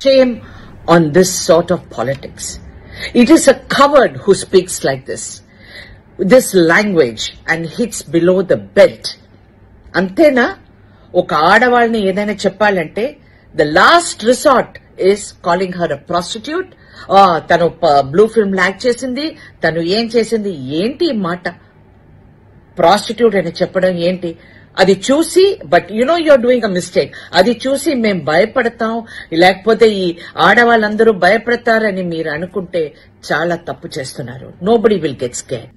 Shame on this sort of politics. It is a coward who speaks like this. This language and hits below the belt. అంతేనా ఒక ఆడవాళ్ళని ఏదైనా చెప్పాలంటే the last resort is calling her a prostitute తను blue film act చేసింది తను ఏం చేసింది ఏంటి మాట ప్రాస్టిట్యూట్ అని చెప్పడం ఏంటి అది చూసి but you know you're doing a mistake అది చూసి మేము భయపడతాం లేకపోతే ఈ ఆడవాళ్ళందరూ భయపడతారని మీరు అనుకుంటే చాలా తప్పు చేస్తున్నారు nobody will get scare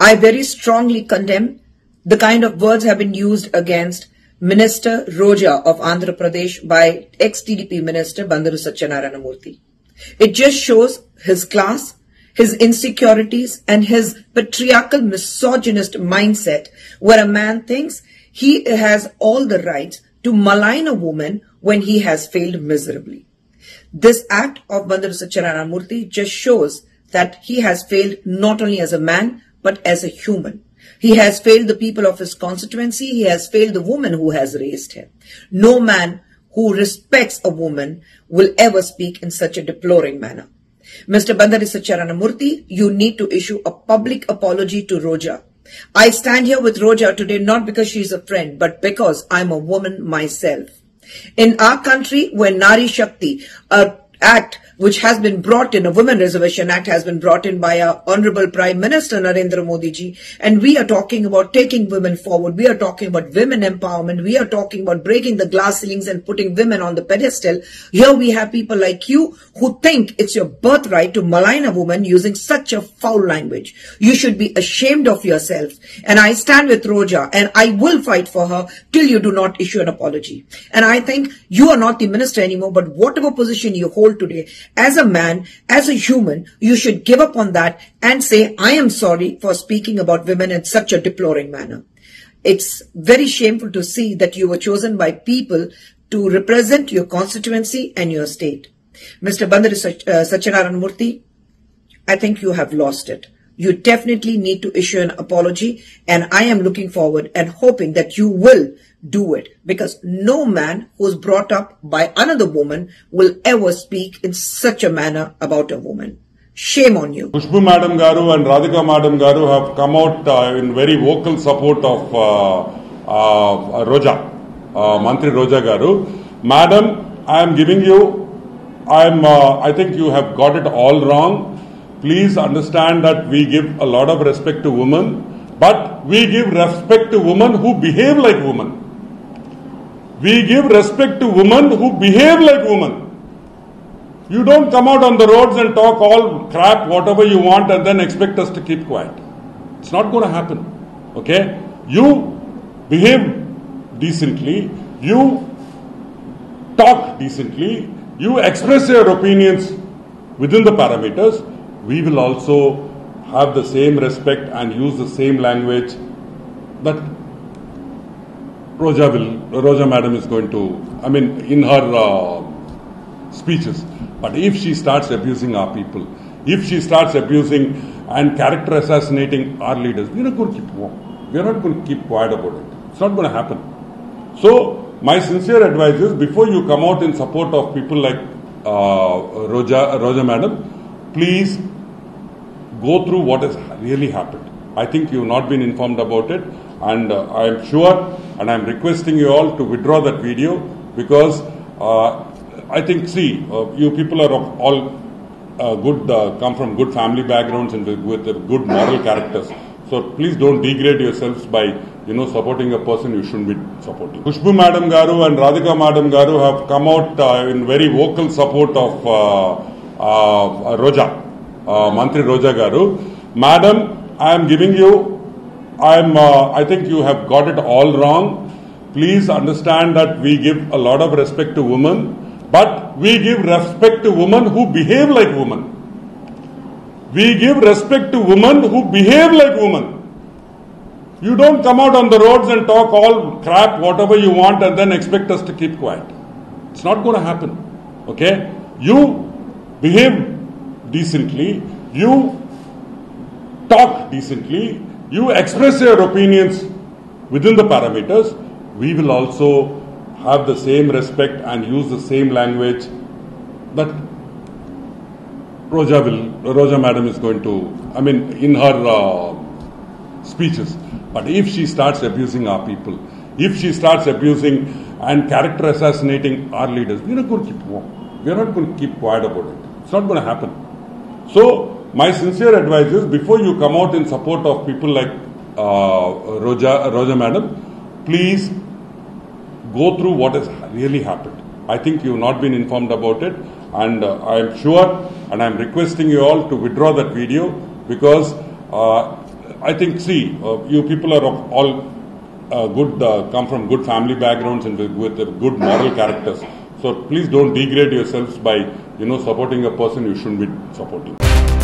I very strongly condemn the kind of words have been used against Minister Roja of Andhra Pradesh by ex-TDP Minister Bandaru Satyanarayana Murthy. It just shows his class, his insecurities and his patriarchal misogynist mindset where a man thinks he has all the rights to malign a woman when he has failed miserably. This act of Bandaru Satyanarayana just shows that he has failed not only as a man but as a human. He has failed the people of his constituency. He has failed the woman who has raised him. No man who respects a woman will ever speak in such a deploring manner. Mr. Bandari Satyaranamurthy, you need to issue a public apology to Roja. I stand here with Roja today not because she is a friend, but because I'm a woman myself. In our country, when Nari Shakti, a act which has been brought in, a Women Reservation Act has been brought in by our Honorable Prime Minister Narendra Modi ji, and we are talking about taking women forward. We are talking about women empowerment. We are talking about breaking the glass ceilings and putting women on the pedestal. Here we have people like you who think it's your birthright to malign a woman using such a foul language. You should be ashamed of yourself. And I stand with Roja and I will fight for her till you do not issue an apology. And I think you are not the minister anymore, but whatever position you hold today, as a man, as a human, you should give up on that and say, I am sorry for speaking about women in such a deploring manner. It's very shameful to see that you were chosen by people to represent your constituency and your state. Mr. Bandari Sach- uh, Murthy, I think you have lost it. You definitely need to issue an apology and I am looking forward and hoping that you will do it because no man who is brought up by another woman will ever speak in such a manner about a woman. Shame on you. Khushbu Madam Garu and Radhika Madam Garu have come out uh, in very vocal support of uh, uh, Roja, uh, Mantri Roja Garu. Madam, I am giving you, I am, uh, I think you have got it all wrong. Please understand that we give a lot of respect to women, but we give respect to women who behave like women. We give respect to women who behave like women. You don't come out on the roads and talk all crap, whatever you want, and then expect us to keep quiet. It's not going to happen. Okay? You behave decently, you talk decently, you express your opinions within the parameters. We will also have the same respect and use the same language that Roja will, Roja madam is going to, I mean, in her uh, speeches. But if she starts abusing our people, if she starts abusing and character assassinating our leaders, we're not going to keep we're not going to keep quiet about it. It's not going to happen. So my sincere advice is before you come out in support of people like uh, Roja, Roja madam, please go through what has really happened. I think you have not been informed about it, and uh, I am sure, and I am requesting you all to withdraw that video because uh, I think, see, uh, you people are all uh, good, uh, come from good family backgrounds and with, good moral characters. So please don't degrade yourselves by, you know, supporting a person you shouldn't be supporting. Khushbu Madam Garu and Radhika Madam Garu have come out uh, in very vocal support of Roja, uh, Mantri Roja Garu. Madam, I am giving you, I am, uh, I think you have got it all wrong. Please understand that we give a lot of respect to women, but we give respect to women who behave like women. We give respect to women who behave like women. You don't come out on the roads and talk all crap, whatever you want, and then expect us to keep quiet. It's not going to happen. Okay? You behave decently, you talk decently, you express your opinions within the parameters. We will also have the same respect and use the same language that Roja will, Roja madam is going to, I mean, in her uh, speeches. But if she starts abusing our people, if she starts abusing and character assassinating our leaders, we're not going to keep we're not going to keep quiet about it. It's not going to happen. So my sincere advice is before you come out in support of people like uh, Roja, Roja madam, please go through what has really happened. I think you've not been informed about it, and uh, I am sure, and I'm requesting you all to withdraw that video because uh, I think, see, uh, you people are all uh, good, uh, come from good family backgrounds and with, with good moral characters. So please don't degrade yourselves by, you know, supporting a person you shouldn't be supporting.